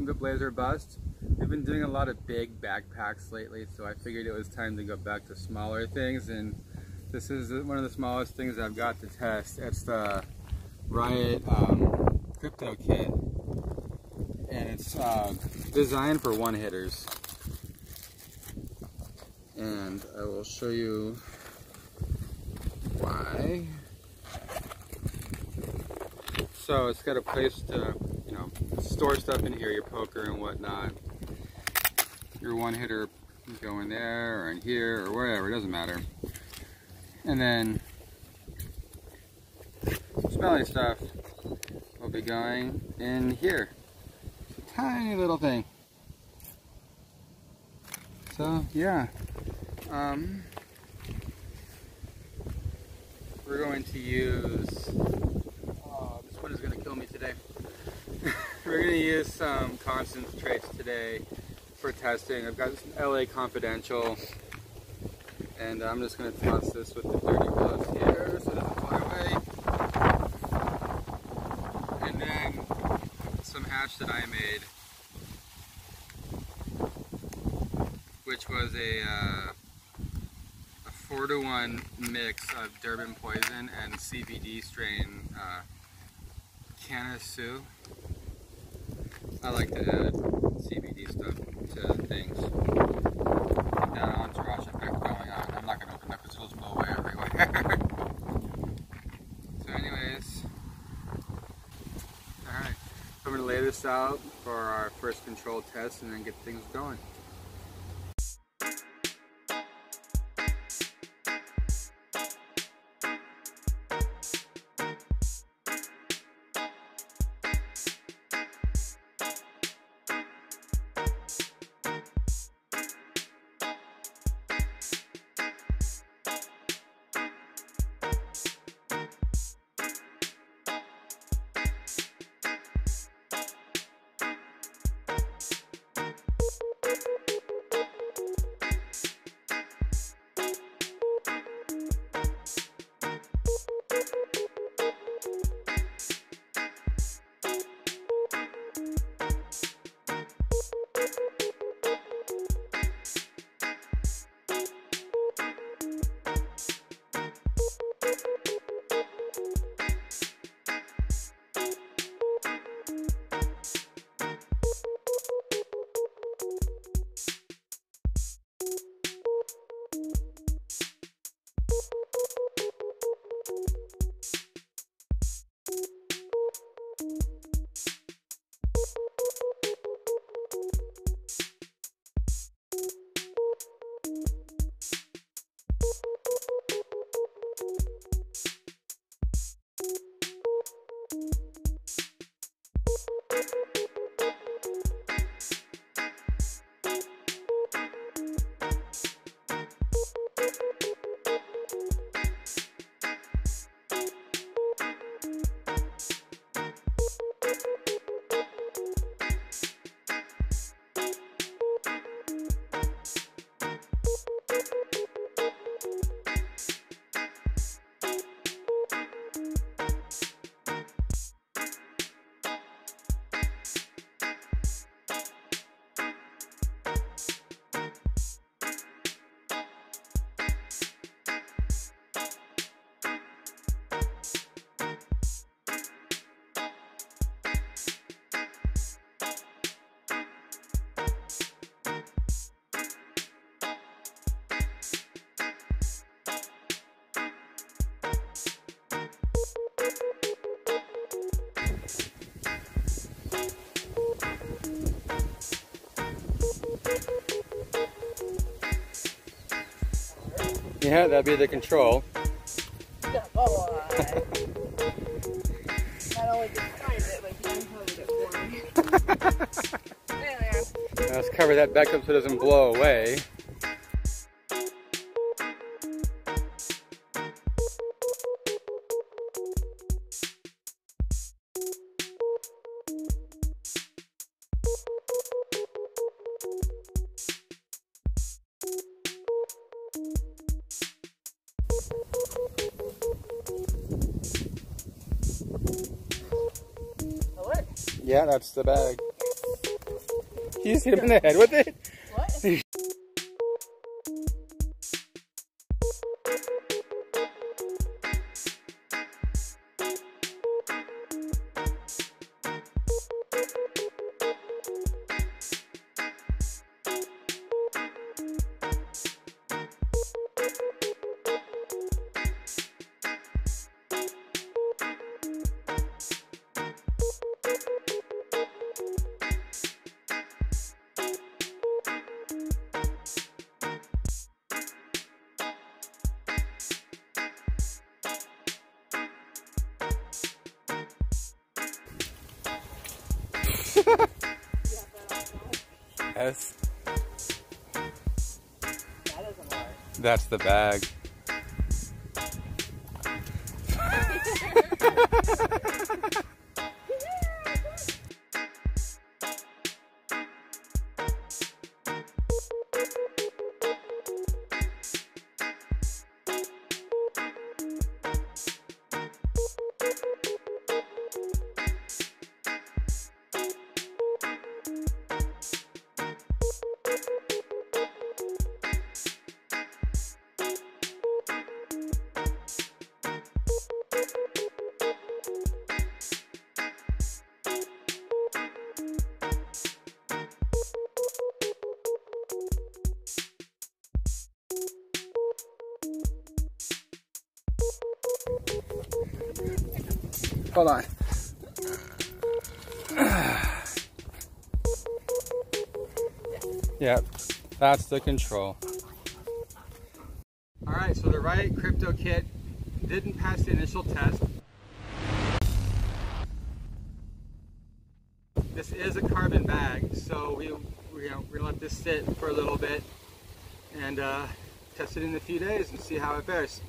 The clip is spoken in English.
welcome to Blaze or Bust. We've been doing a lot of big backpacks lately, so I figured it was time to go back to smaller things, and this is one of the smallest things I've got to test. It's the Ryot um, Krypto Kit, and it's uh, designed for one-hitters. And I will show you why. So it's got a place to, store stuff in here, your poker and whatnot. Your one hitter go in there or in here or wherever, it doesn't matter. And then smelly stuff will be going in here. Tiny little thing. So yeah, um, we're going to use This one is going to kill me today. We're going to use some concentrates today for testing. I've got some LA Confidential, and I'm just going to toss this with the dirty gloves here so it doesn't fly away. And then some hash that I made, which was a, uh, a 4 to 1 mix of Durban Poison and CBD strain uh, Canna-Tsu. I like to add CBD stuff to things. That entourage effect going on. I'm not going to open up because it'll blow away everywhere. so anyways, alright. I'm going to lay this out for our first control test and then get things going. Yeah, that'd be the control. Not only described it, but you uncovered it for me. Let's cover that back up so it doesn't blow away. Yeah, that's the bag. He's hit him in the head with it? What? Yes. That doesn't work. That's the bag. Hold on. Yep, that's the control. All Ryot, so the right Krypto kit didn't pass the initial test. This is a carbon bag, so we, we, you know, we let this sit for a little bit and uh, test it in a few days and see how it fares.